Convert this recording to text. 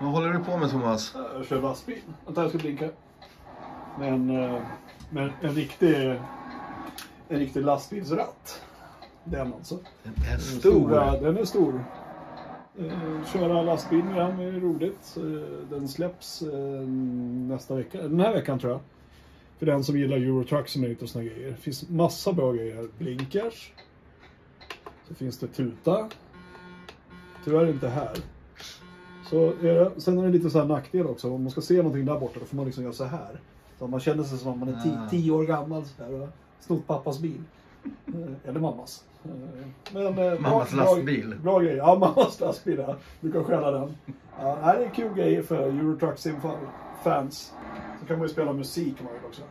Vad håller du på med Thomas? Jag kör lastbil. Vänta, jag ska blinka. Men, eh, men en riktig, en riktig lastbilsratt. Den alltså. Den är stor. stora- Den är stor. Eh, Köra lastbil med den är roligt. Eh, Den släpps nästa vecka. Den här veckan tror jag. För den som gillar Euro Truck Simulator och såna grejer. Det finns massa bra grejer. Blinkers. Så finns det tuta. Tyvärr inte här. Så är det, sen är det lite så här nackdel också. Om man ska se någonting där borta då får man liksom göra så här. Så man känner sig som om man är ti- Ah. tio år gammal så här, och snott pappas bil. Eh, Eller mammas. Eh, Men, eh, bra- Mammas bra- lastbil. Bra grejer. Ja, mammas lastbil. Ja. Du kan stjäla den. Ja, det här är kul grejer för Euro Truck Sim fans. Så kan man ju spela musik kan man ju också.